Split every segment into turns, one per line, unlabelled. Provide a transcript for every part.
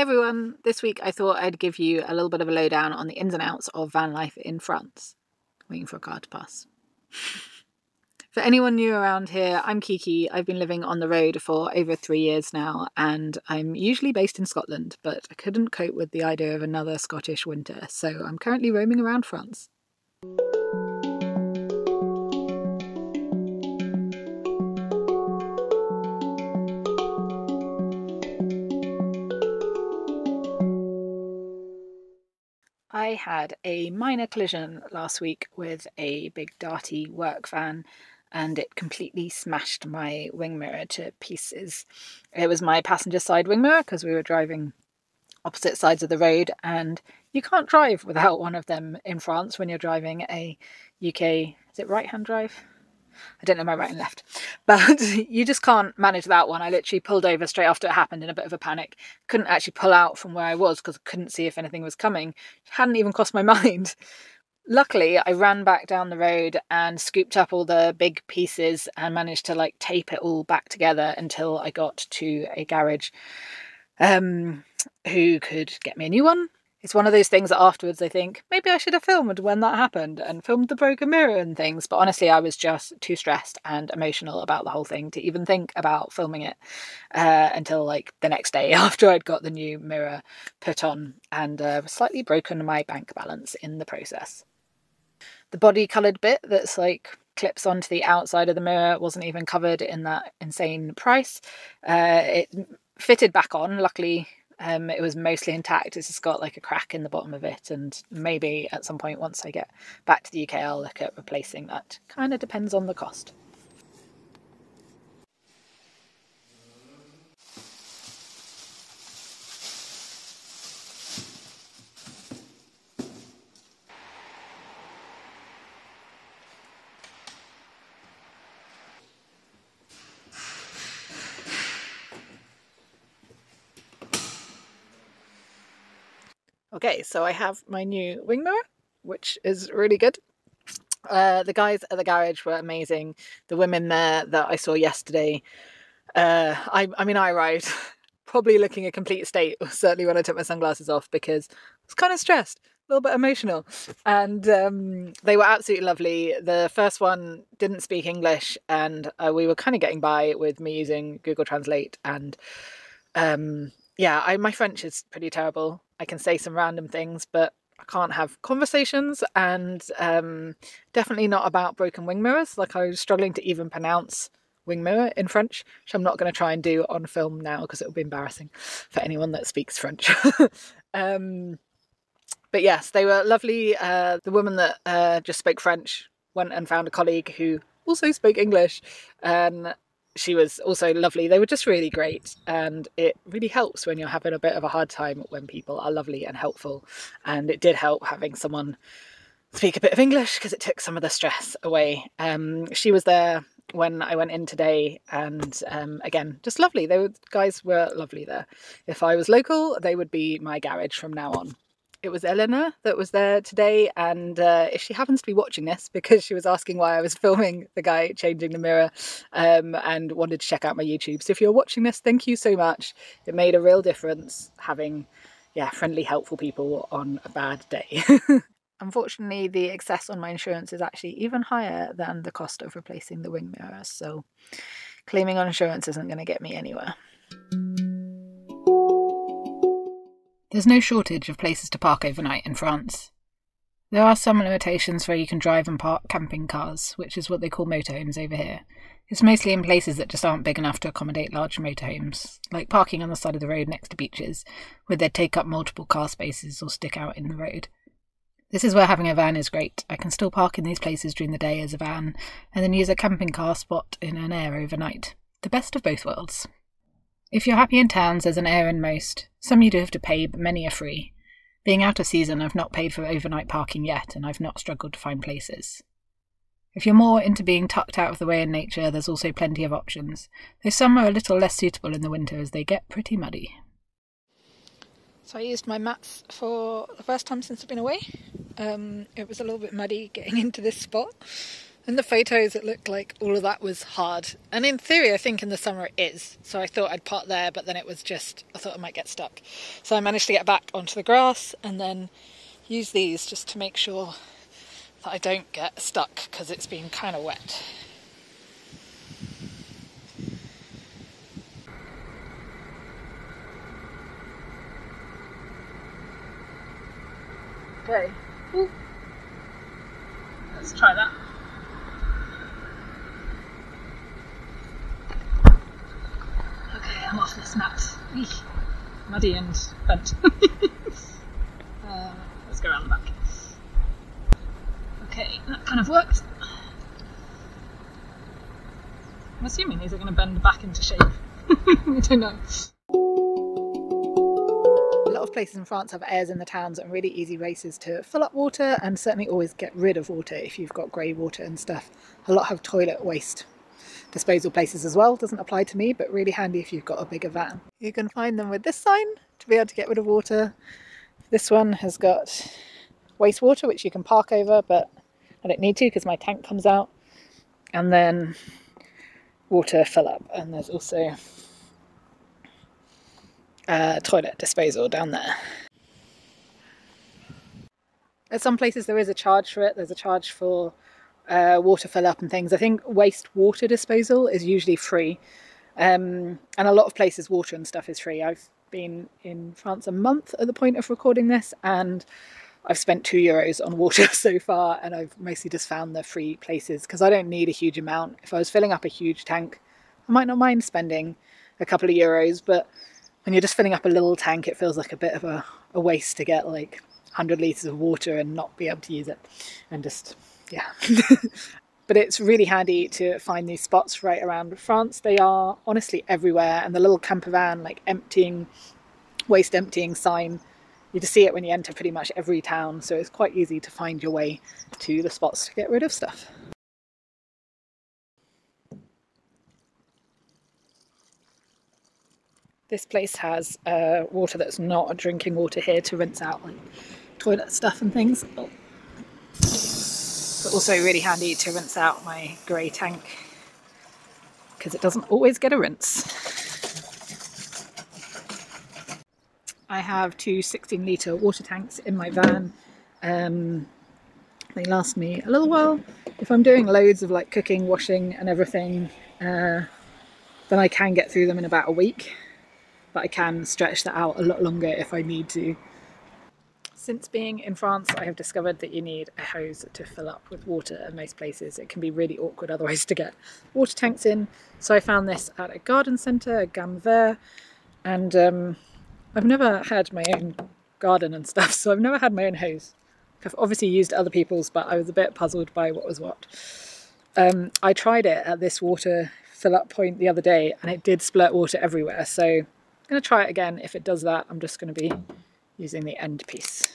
Hey everyone, this week I thought I'd give you a little bit of a lowdown on the ins and outs of van life in France. Waiting for a car to pass. for anyone new around here, I'm Kiki. I've been living on the road for over three years now, and I'm usually based in Scotland, but I couldn't cope with the idea of another Scottish winter, so I'm currently roaming around France. I had a minor collision last week with a big darty work van and it completely smashed my wing mirror to pieces. It was my passenger side wing mirror because we were driving opposite sides of the road and you can't drive without one of them in France when you're driving a UK is it right hand drive I don't know my right and left, but you just can't manage that one. I literally pulled over straight after it happened in a bit of a panic. Couldn't actually pull out from where I was because I couldn't see if anything was coming. It Hadn't even crossed my mind. Luckily, I ran back down the road and scooped up all the big pieces and managed to like tape it all back together until I got to a garage um, who could get me a new one it's one of those things that afterwards I think maybe I should have filmed when that happened and filmed the broken mirror and things. But honestly, I was just too stressed and emotional about the whole thing to even think about filming it uh, until like the next day after I'd got the new mirror put on and uh, slightly broken my bank balance in the process. The body coloured bit that's like clips onto the outside of the mirror wasn't even covered in that insane price. Uh, it fitted back on. Luckily, um, it was mostly intact. It's just got like a crack in the bottom of it, and maybe at some point once I get back to the UK, I'll look at replacing that. Kind of depends on the cost. Okay, so I have my new wing mirror, which is really good. Uh, the guys at the garage were amazing. The women there that I saw yesterday, uh, I, I mean, I arrived probably looking a complete state, certainly when I took my sunglasses off because I was kind of stressed, a little bit emotional. And um, they were absolutely lovely. The first one didn't speak English, and uh, we were kind of getting by with me using Google Translate. And um, yeah, I, my French is pretty terrible. I can say some random things, but I can't have conversations, and um, definitely not about broken wing mirrors. Like I was struggling to even pronounce wing mirror in French, which I'm not going to try and do on film now because it will be embarrassing for anyone that speaks French. um, but yes, they were lovely. Uh, the woman that uh, just spoke French went and found a colleague who also spoke English, and she was also lovely. They were just really great, and it really helps when you're having a bit of a hard time when people are lovely and helpful. And it did help having someone speak a bit of English because it took some of the stress away. Um, she was there when I went in today, and um, again, just lovely. They were guys were lovely there. If I was local, they would be my garage from now on it was Eleanor that was there today. And uh, if she happens to be watching this, because she was asking why I was filming the guy changing the mirror um, and wanted to check out my YouTube. So if you're watching this, thank you so much. It made a real difference having, yeah, friendly, helpful people on a bad day. Unfortunately, the excess on my insurance is actually even higher than the cost of replacing the wing mirror. So claiming on insurance isn't going to get me anywhere. There's no shortage of places to park overnight in France. There are some limitations where you can drive and park camping cars, which is what they call motorhomes over here. It's mostly in places that just aren't big enough to accommodate large motorhomes, like parking on the side of the road next to beaches, where they'd take up multiple car spaces or stick out in the road. This is where having a van is great. I can still park in these places during the day as a van, and then use a camping car spot in an aire overnight. The best of both worlds. If you're happy in towns, there's an aire in most. Some you do have to pay, but many are free. Being out of season, I've not paid for overnight parking yet, and I've not struggled to find places. If you're more into being tucked out of the way in nature, there's also plenty of options, though some are a little less suitable in the winter as they get pretty muddy. So I used my mats for the first time since I've been away. Um, it was a little bit muddy getting into this spot. In the photos, it looked like all of that was hard. And in theory, I think in the summer it is. So I thought I'd park there, but then it was just, I thought I might get stuck. So I managed to get back onto the grass and then use these just to make sure that I don't get stuck because it's been kind of wet. Okay. Ooh. Let's try that. I'm off this mat. Eesh. Muddy and bent. uh, let's go around the back. Okay, that kind of worked. I'm assuming these are going to bend back into shape. I don't know. A lot of places in France have aires in the towns and really easy races to fill up water and certainly always get rid of water if you've got grey water and stuff. A lot have toilet waste disposal places as well. Doesn't apply to me, but really handy if you've got a bigger van. You can find them with this sign to be able to get rid of water. This one has got wastewater, which you can park over, but I don't need to because my tank comes out. And then water fill up. And there's also uh, toilet disposal down there. At some places there is a charge for it. There's a charge for uh, water fill up and things. I think wastewater disposal is usually free. Um, and a lot of places water and stuff is free. I've been in France a month at the point of recording this and I've spent two euros on water so far and I've mostly just found the free places because I don't need a huge amount. If I was filling up a huge tank, I might not mind spending a couple of euros, but when you're just filling up a little tank, it feels like a bit of a, a waste to get like 100 litres of water and not be able to use it. And just, yeah. but it's really handy to find these spots right around France. They are honestly everywhere. And the little camper van, like emptying, waste emptying sign, you just see it when you enter pretty much every town. So it's quite easy to find your way to the spots to get rid of stuff. This place has uh, water that's not drinking water here to rinse out like toilet stuff and things. Oh. But also really handy to rinse out my grey tank because it doesn't always get a rinse. I have two 16 litre water tanks in my van. Um, they last me a little while. If I'm doing loads of like cooking, washing and everything, uh, then I can get through them in about a week but I can stretch that out a lot longer if I need to. Since being in France, I have discovered that you need a hose to fill up with water at most places. It can be really awkward otherwise to get water tanks in. So I found this at a garden centre, a Gamm Vert, and um, I've never had my own garden and stuff, so I've never had my own hose. I've obviously used other people's, but I was a bit puzzled by what was what. Um, I tried it at this water fill up point the other day and it did splurt water everywhere, so I'm going to try it again. If it does that, I'm just going to be using the end piece.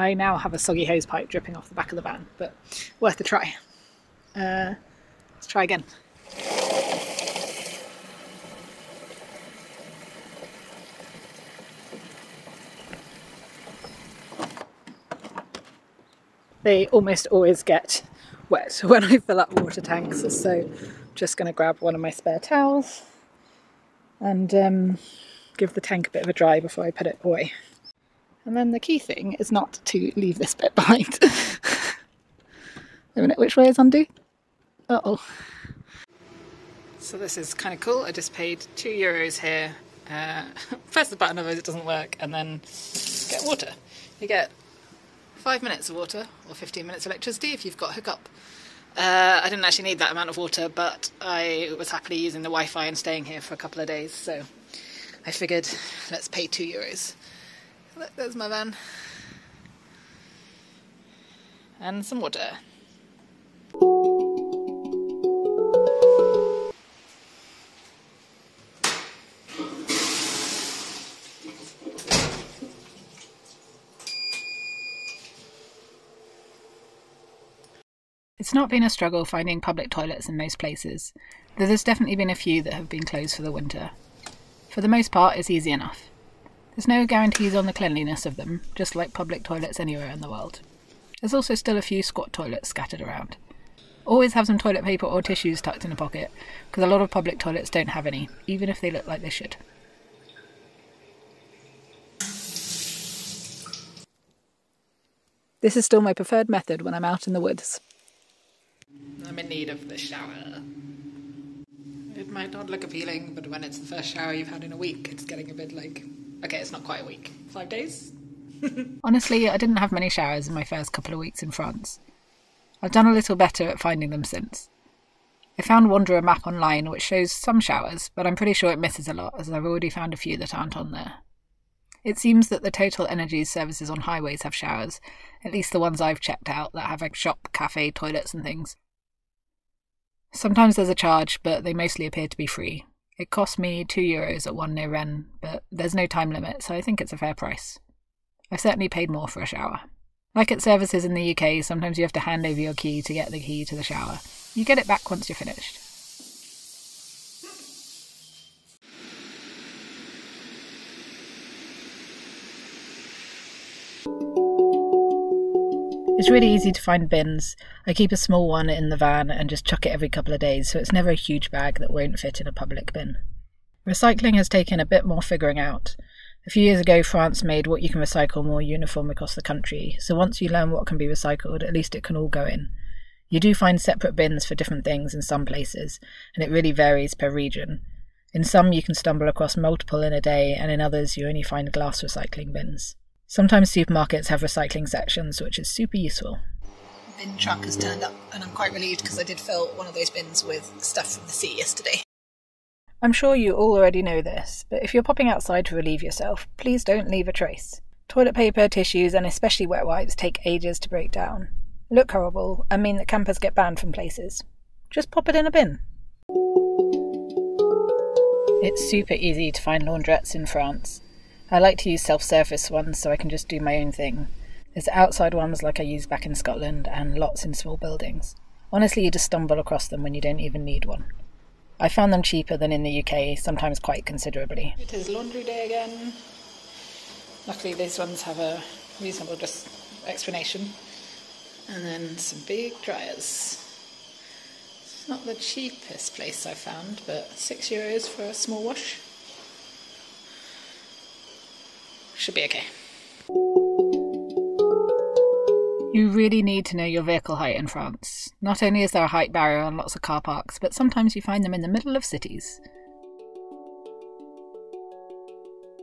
I now have a soggy hose pipe dripping off the back of the van, but worth a try. Uh, let's try again. they almost always get wet when I fill up water tanks. So I'm just going to grab one of my spare towels and um, give the tank a bit of a dry before I put it away. And then the key thing is not to leave this bit behind. a minute, which way is undo? Uh oh. So this is kind of cool. I just paid two euros here. Uh, press the button, otherwise it doesn't work, and then get water. You get five minutes of water or 15 minutes of electricity if you've got a hookup. Uh, I didn't actually need that amount of water, but I was happily using the Wi Fi and staying here for a couple of days, so I figured let's pay two euros. There's my van. And some water. It's not been a struggle finding public toilets in most places, though there's definitely been a few that have been closed for the winter. For the most part, it's easy enough. There's no guarantees on the cleanliness of them, just like public toilets anywhere in the world. There's also still a few squat toilets scattered around. Always have some toilet paper or tissues tucked in a pocket, because a lot of public toilets don't have any, even if they look like they should. This is still my preferred method when I'm out in the woods. I'm in need of the shower. It might not look appealing, but when it's the first shower you've had in a week, it's getting a bit like, okay, it's not quite a week. Five days? Honestly, I didn't have many showers in my first couple of weeks in France. I've done a little better at finding them since. I found Wanderer map online which shows some showers, but I'm pretty sure it misses a lot as I've already found a few that aren't on there. It seems that the Total Energies services on highways have showers, at least the ones I've checked out that have a shop, cafe, toilets, and things. Sometimes there's a charge, but they mostly appear to be free. It cost me two euros at one near Rennes, but there's no time limit, so I think it's a fair price. I've certainly paid more for a shower. Like at services in the UK, sometimes you have to hand over your key to get the key to the shower. You get it back once you're finished. It's really easy to find bins. I keep a small one in the van and just chuck it every couple of days, so it's never a huge bag that won't fit in a public bin. Recycling has taken a bit more figuring out. A few years ago, France made what you can recycle more uniform across the country, so once you learn what can be recycled, at least it can all go in. You do find separate bins for different things in some places, and it really varies per region. In some, you can stumble across multiple in a day, and in others, you only find glass recycling bins. Sometimes supermarkets have recycling sections, which is super useful. Bin truck has turned up, and I'm quite relieved because I did fill one of those bins with stuff from the sea yesterday. I'm sure you all already know this, but if you're popping outside to relieve yourself, please don't leave a trace. Toilet paper, tissues, and especially wet wipes take ages to break down, look horrible, and mean that campers get banned from places. Just pop it in a bin. It's super easy to find laundrettes in France. I like to use self-service ones so I can just do my own thing. There's outside ones like I use back in Scotland and lots in small buildings. Honestly, you just stumble across them when you don't even need one. I found them cheaper than in the UK, sometimes quite considerably. It is laundry day again. Luckily, these ones have a reasonable just explanation. And then some big dryers. It's not the cheapest place I found, but six euros for a small wash. Should be okay. You really need to know your vehicle height in France. Not only is there a height barrier on lots of car parks, but sometimes you find them in the middle of cities.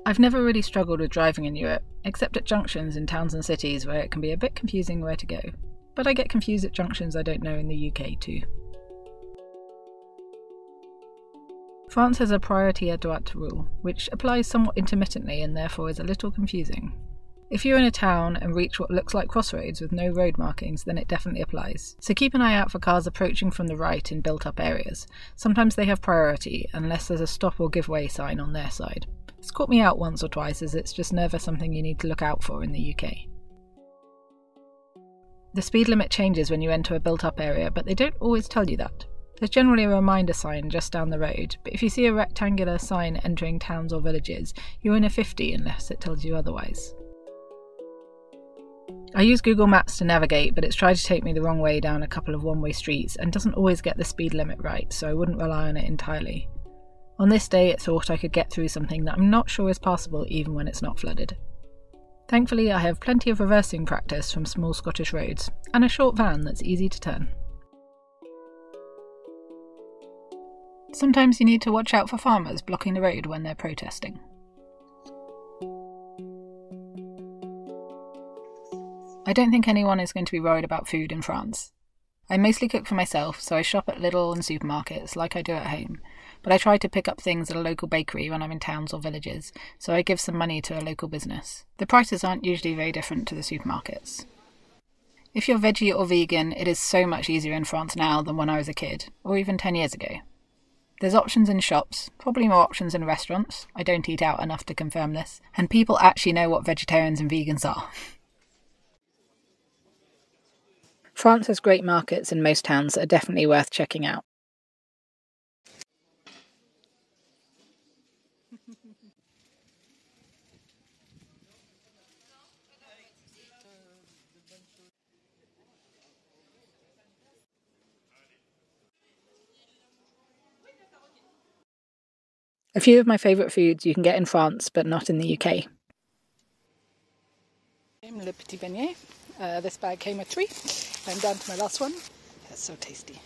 I've never really struggled with driving in Europe, except at junctions in towns and cities where it can be a bit confusing where to go. But I get confused at junctions I don't know in the UK too. France has a priority à droite rule, which applies somewhat intermittently and therefore is a little confusing. If you're in a town and reach what looks like crossroads with no road markings, then it definitely applies. So keep an eye out for cars approaching from the right in built up areas. Sometimes they have priority, unless there's a stop or give way sign on their side. It's caught me out once or twice as it's just never something you need to look out for in the UK. The speed limit changes when you enter a built up area, but they don't always tell you that. There's generally a reminder sign just down the road, but if you see a rectangular sign entering towns or villages, you're in a 50 unless it tells you otherwise. I use Google Maps to navigate, but it's tried to take me the wrong way down a couple of one way streets and doesn't always get the speed limit right, so I wouldn't rely on it entirely. On this day, it thought I could get through something that I'm not sure is possible even when it's not flooded. Thankfully, I have plenty of reversing practice from small Scottish roads, and a short van that's easy to turn. Sometimes you need to watch out for farmers blocking the road when they're protesting. I don't think anyone is going to be worried about food in France. I mostly cook for myself, so I shop at Lidl and supermarkets like I do at home, but I try to pick up things at a local bakery when I'm in towns or villages, so I give some money to a local business. The prices aren't usually very different to the supermarkets. If you're veggie or vegan, it is so much easier in France now than when I was a kid, or even 10 years ago. There's options in shops, probably more options in restaurants. I don't eat out enough to confirm this. And people actually know what vegetarians and vegans are. France has great markets in most towns that are definitely worth checking out. A few of my favourite foods you can get in France but not in the UK. Le Petit Beignet. Uh, this bag came with three. I'm down to my last one. That's so tasty.